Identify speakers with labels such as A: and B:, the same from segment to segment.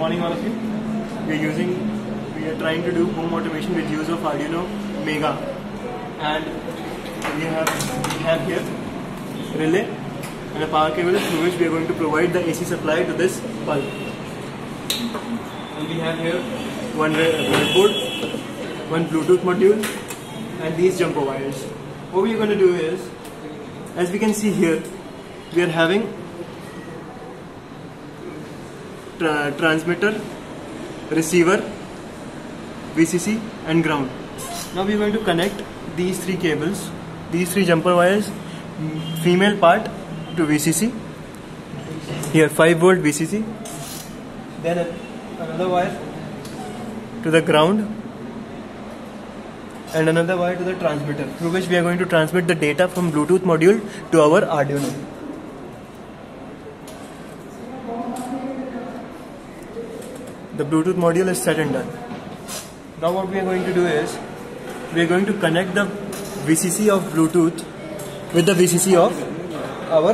A: morning all of you. We are using, we are trying to do home automation with use of Arduino Mega. And we have, we have here relay and a power cable through which we are going to provide the AC supply to this bulb. And we have here one breadboard, one Bluetooth module and these jumper wires. What we are going to do is, as we can see here, we are having tra transmitter, receiver, VCC and ground. Now we are going to connect these three cables, these three jumper wires, female part to VCC. Here 5 volt VCC. Then another wire to the ground and another wire to the transmitter through which we are going to transmit the data from Bluetooth module to our Arduino. The Bluetooth module is set and done. Now what we are going to do is we are going to connect the VCC of Bluetooth with the VCC of our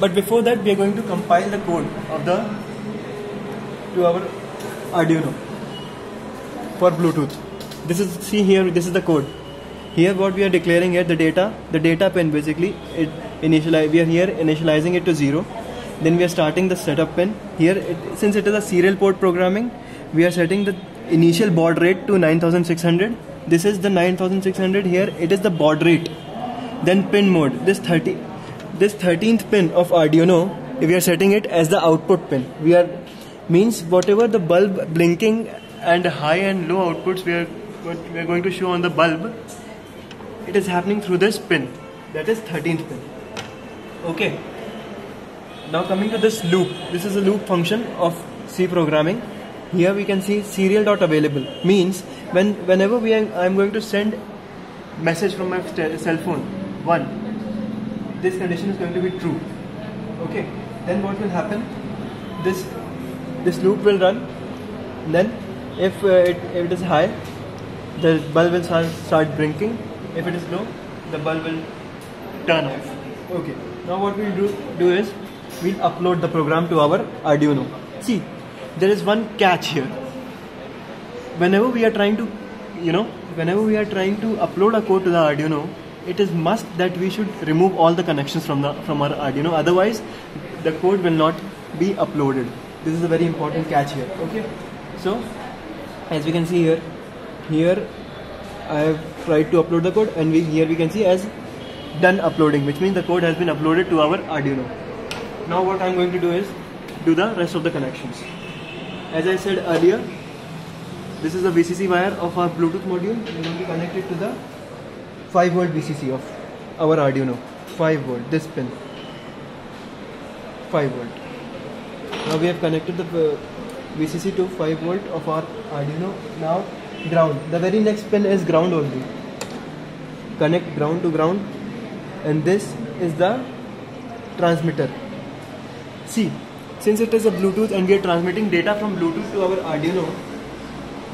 A: but before that we are going to compile the code of the to our Arduino for Bluetooth. This is see here this is the code. Here what we are declaring here the data the data pin basically it initialize we are here initializing it to zero then we are starting the setup pin here it, since it is a serial port programming we are setting the initial baud rate to 9600 this is the 9600 here. It is the baud rate. Then pin mode. This 30 this 13th pin of Arduino we are setting it as the output pin. We are means whatever the bulb blinking and high and low outputs we are we are going to show on the bulb it is happening through this pin. That is 13th pin. Okay now coming to this loop. This is a loop function of C programming. Here we can see serial dot available. Means when whenever we are, I'm going to send message from my cell phone one this condition is going to be true. Okay then what will happen? This this loop will run. Then if, uh, it, if it is high the bulb will start, start blinking. If it is low the bulb will turn off. Okay now what we'll do, do is we'll upload the program to our Arduino. See there is one catch here. Whenever we are trying to you know whenever we are trying to upload a code to the Arduino it is must that we should remove all the connections from the from our Arduino. Otherwise the code will not be uploaded. This is a very important catch here okay? So as we can see here here I have tried to upload the code and we, here we can see as done uploading which means the code has been uploaded to our Arduino now what I'm going to do is do the rest of the connections. As I said earlier this is the VCC wire of our Bluetooth module. We're going to connect it to the 5 volt VCC of our Arduino. 5 volt this pin. 5 volt. Now we have connected the uh, VCC to 5 volt of our Arduino. Now ground. The very next pin is ground only. Connect ground to ground. And this is the transmitter see since it is a Bluetooth and we are transmitting data from Bluetooth to our Arduino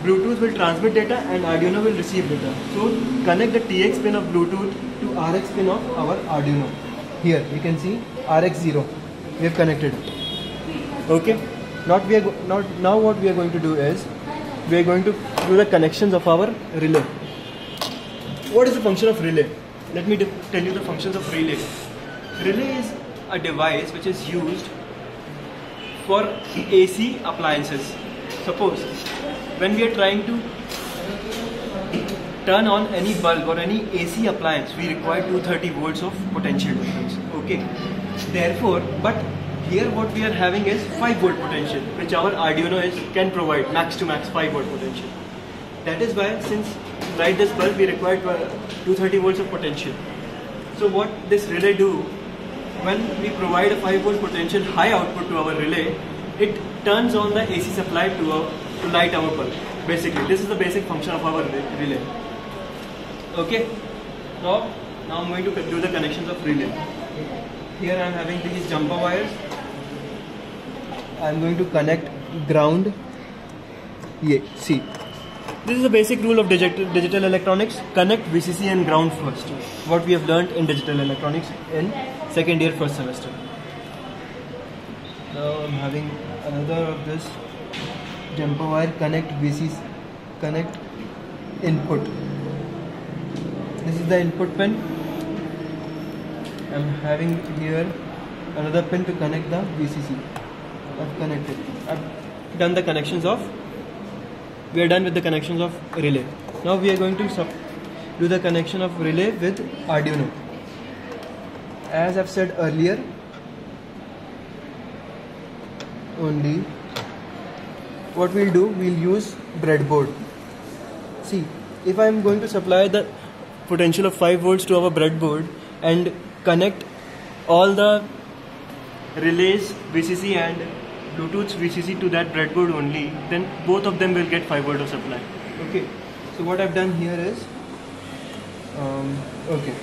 A: Bluetooth will transmit data and Arduino will receive data. So connect the TX pin of Bluetooth to RX pin of our Arduino. Here you can see RX0 we have connected. Okay? Not we are not now what we are going to do is we are going to do the connections of our relay. What is the function of relay? Let me tell you the functions of relay. Relay is a device which is used for AC appliances. Suppose when we are trying to turn on any bulb or any AC appliance we require 230 volts of potential difference. Okay. Therefore but here what we are having is 5 volt potential which our Arduino is can provide max to max 5 volt potential. That is why since light this bulb we require 230 volts of potential. So what this relay do when we provide a 5 volt potential high output to our relay it turns on the AC supply to, our, to light our bulb basically. This is the basic function of our relay. Okay? Now now I'm going to do the connections of relay. Here I'm having these jumper wires. I'm going to connect ground. Yeah see this is a basic rule of digital, digital electronics. Connect VCC and ground first. What we have learned in digital electronics in second year first semester. Now I'm having another of this jumper wire. Connect VCC connect input. This is the input pin. I'm having here another pin to connect the VCC I've connected. I've done the connections of we are done with the connections of relay. Now we are going to do the connection of relay with Arduino. As I've said earlier only what we'll do we'll use breadboard. See if I'm going to supply the potential of 5 volts to our breadboard and connect all the relays VCC and Bluetooth VCC to that breadboard only then both of them will get 5 volt of supply. Okay. So what I've done here is um, okay.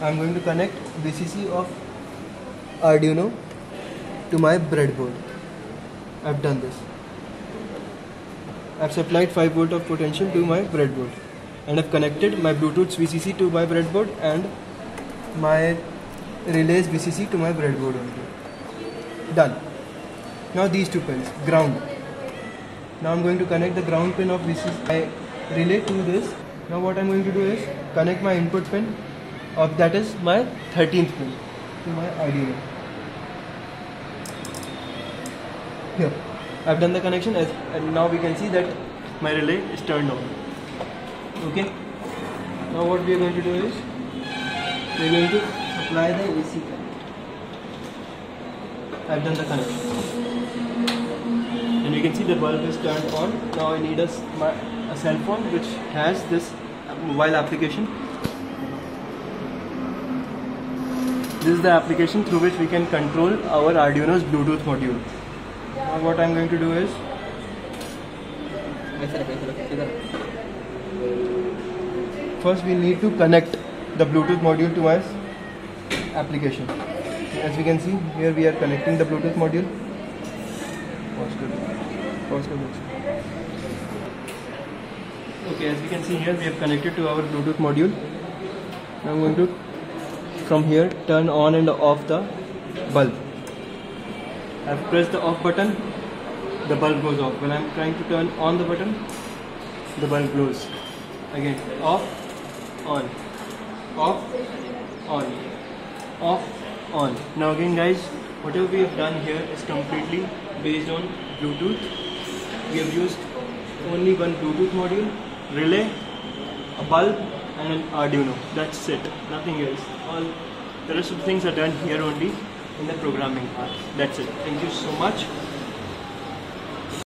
A: I'm going to connect VCC of Arduino to my breadboard. I've done this. I've supplied 5 volt of potential to my breadboard. And I've connected my Bluetooth VCC to my breadboard and my relays VCC to my breadboard only. Done. Now these two pins, ground. Now I'm going to connect the ground pin of VCC I relay to this. Now what I'm going to do is connect my input pin of that is my 13th pin to my Arduino. Here. I've done the connection as, and now we can see that my relay is turned on okay now what we are going to do is we are going to supply the AC current I've done the connection and you can see the bulb is turned on. Now I need a, my, a cell phone which has this mobile application. This is the application through which we can control our Arduino's Bluetooth module. Now what I'm going to do is first we need to connect the Bluetooth module to our application. As we can see here we are connecting the Bluetooth module okay as we can see here we have connected to our Bluetooth module now I'm going to from here turn on and off the bulb I've pressed the off button, the bulb goes off. When I'm trying to turn on the button, the bulb glows. Again, off, on, off, on, off, on. Now again guys, whatever we have done here is completely based on Bluetooth. We have used only one Bluetooth module, relay, a bulb and an Arduino. That's it, nothing else. All the rest of the things are done here only in the programming part. That's it. Thank you so much.